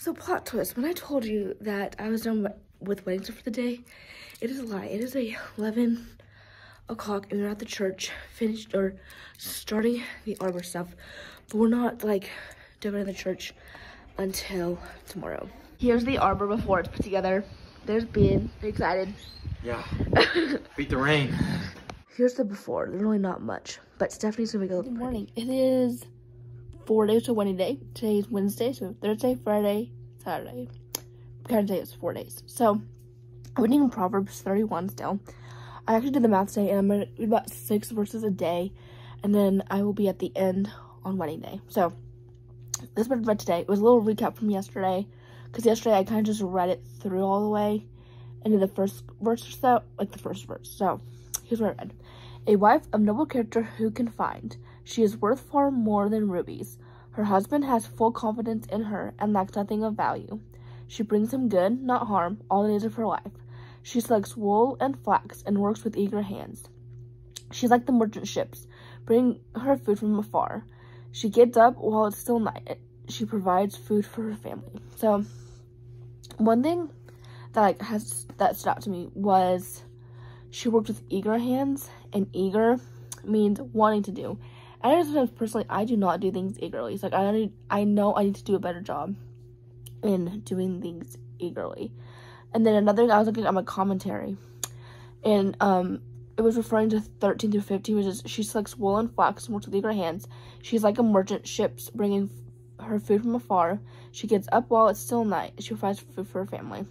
So plot twist, when I told you that I was done with wedding stuff for the day, it is a lie. It is a 11 o'clock and we're at the church, finished or starting the arbor stuff, but we're not like done in the church until tomorrow. Here's the arbor before it's put together. There's Bean, excited. Yeah, beat the rain. Here's the before, There's really not much, but Stephanie's gonna go. Good morning, it is four days to wedding day. Today is Wednesday, so Thursday, Friday, Saturday. Kind of say it's four days. So, I'm reading Proverbs 31 still. I actually did the math today, and I'm gonna read about six verses a day, and then I will be at the end on wedding day. So, this was read today. It was a little recap from yesterday, because yesterday I kind of just read it through all the way, into the first verse or so, like the first verse. So, here's what I read. A wife of noble character who can find? She is worth far more than rubies. Her husband has full confidence in her and lacks nothing of value. She brings him good, not harm, all the days of her life. She selects wool and flax and works with eager hands. She's like the merchant ships, bring her food from afar. She gets up while it's still night. She provides food for her family. So, one thing that like has that stood out to me was she worked with eager hands, and eager means wanting to do. I sometimes personally, I do not do things eagerly. It's like I need, I know I need to do a better job in doing things eagerly. And then another thing, I was looking at my commentary, and um, it was referring to 13 through 15, which is she selects wool and flax and works with eager hands. She's like a merchant ships, bringing her food from afar. She gets up while it's still night. She provides food for her family.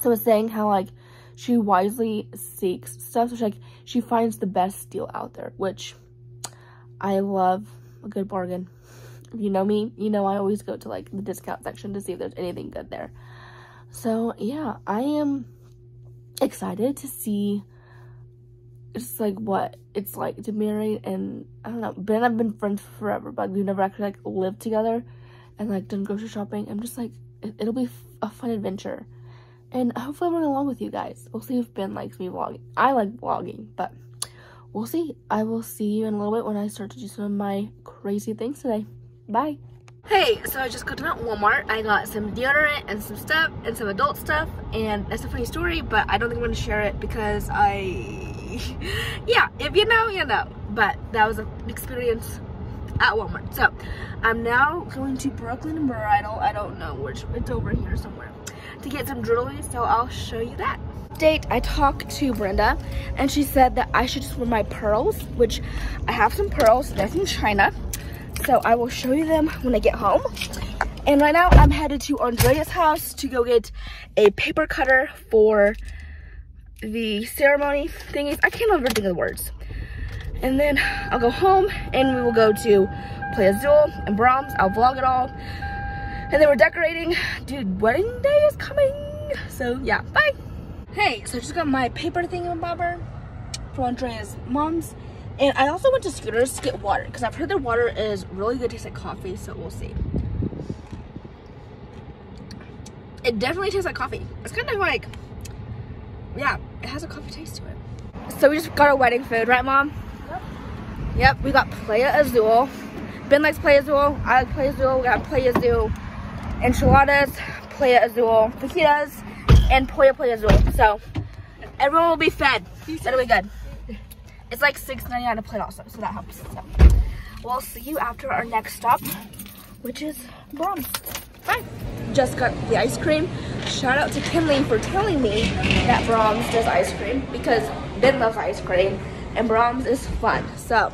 So it's saying how like she wisely seeks stuff. So she, like she finds the best deal out there, which I love a good bargain. If you know me, you know I always go to like the discount section to see if there's anything good there. So yeah, I am excited to see just like what it's like to marry and I don't know, Ben I've been friends forever, but we've never actually like lived together and like done grocery shopping. I'm just like, it, will be a fun adventure. And hopefully I'll run along with you guys. We'll see if Ben likes me vlogging. I like vlogging, but we'll see. I will see you in a little bit when I start to do some of my crazy things today. Bye. Hey, so I just got to Walmart. I got some deodorant and some stuff and some adult stuff and that's a funny story, but I don't think I'm going to share it because I... yeah, if you know, you know. But that was an experience at Walmart. So, I'm now going to Brooklyn Bridal. I don't know which, it's over here somewhere. To get some jewelry, so I'll show you that date, I talked to Brenda, and she said that I should just wear my pearls, which I have some pearls. They're from China. So I will show you them when I get home. And right now, I'm headed to Andrea's house to go get a paper cutter for the ceremony thingies. I can't remember the words. And then I'll go home, and we will go to Playa Azul and Braum's. I'll vlog it all. And then we're decorating. Dude, wedding day is coming. So yeah, bye. Hey, so I just got my paper thingamabobber from Andrea's mom's. And I also went to Scooters to get water because I've heard their water is really good, tastes like coffee, so we'll see. It definitely tastes like coffee. It's kind of like, yeah, it has a coffee taste to it. So we just got our wedding food, right mom? Yep. Yep, we got Playa Azul. Ben likes Playa Azul. I like Playa Azul. We got Playa Azul enchiladas, Playa Azul fajitas, and Pollo Pollo Azul. So everyone will be fed. That'll be good. It's like $6.99 a plate also, so that helps. So we'll see you after our next stop, which is Braum's. Bye. Just got the ice cream. Shout out to Kinley for telling me that Braum's does ice cream because Ben loves ice cream and Braum's is fun. So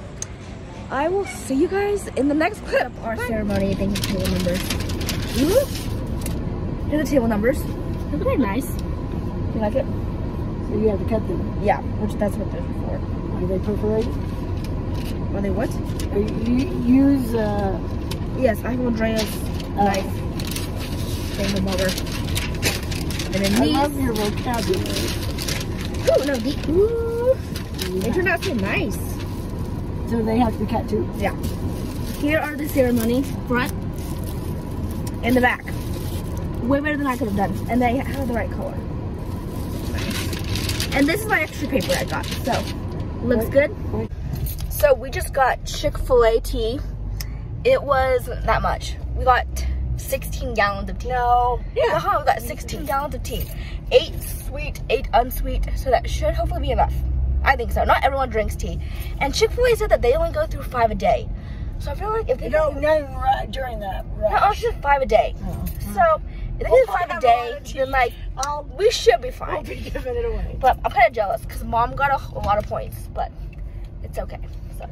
I will see you guys in the next clip. Our Bye. ceremony, thank you table numbers. Ooh. Here's the table numbers. They're very nice. You like it? So you have to cut them? Yeah, which that's what they're for. Are they perforated? Are they what? You use, uh... Yes, I have Andrea's uh, knife. From the mother. And then I these. love your vocabulary. Ooh, no, the, ooh. Yeah. They turned out so nice. So they have to be cut too? Yeah. Here are the ceremony front and the back way better than I could have done. And they have the right color. And this is my extra paper I got. So, looks good. So, we just got Chick-fil-A tea. It was that much. We got 16 gallons of tea. No. Yeah, uh-huh, we got 16 gallons of tea. Eight sweet, eight unsweet, so that should hopefully be enough. I think so. Not everyone drinks tea. And Chick-fil-A said that they only go through five a day. So I feel like if they No, do, none ri- during that no, rush. it's just five a day. Oh. So do We'll five a day, then like I'll, we should be fine. be giving it away. But I'm kind of jealous because mom got a, a lot of points, but it's okay. So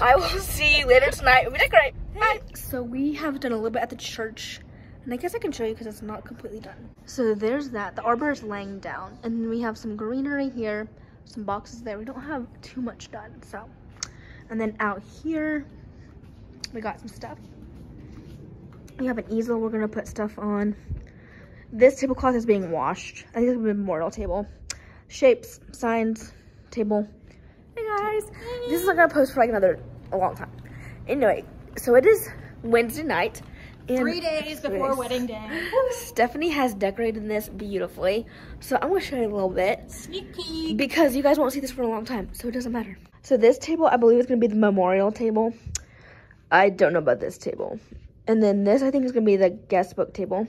I will see you later tonight we decorate. Bye. So we have done a little bit at the church, and I guess I can show you because it's not completely done. So there's that. The arbor is laying down, and then we have some greenery here, some boxes there. We don't have too much done, so. And then out here, we got some stuff. We have an easel we're gonna put stuff on. This tablecloth is being washed. I think it's a memorial table. Shapes, signs, table. Hey guys. This is not gonna post for like another a long time. Anyway, so it is Wednesday night. And Three days before days. wedding day. Stephanie has decorated this beautifully. So I'm gonna show you a little bit Sneak peek. because you guys won't see this for a long time, so it doesn't matter. So this table, I believe, is gonna be the memorial table. I don't know about this table. And then this, I think, is gonna be the guest book table.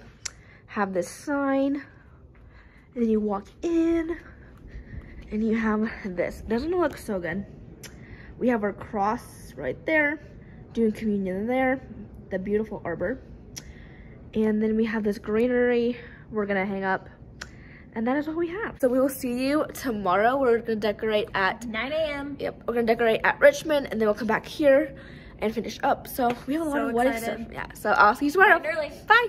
Have this sign, and then you walk in, and you have this. Doesn't it look so good? We have our cross right there, doing communion there, the beautiful arbor. And then we have this greenery we're gonna hang up and that is what we have. So we will see you tomorrow. We're gonna decorate at 9 a.m. yep, we're gonna decorate at Richmond and then we'll come back here and finish up. So we have a lot So of wedding excited. stuff. Yeah. So I'll see you tomorrow. Bye.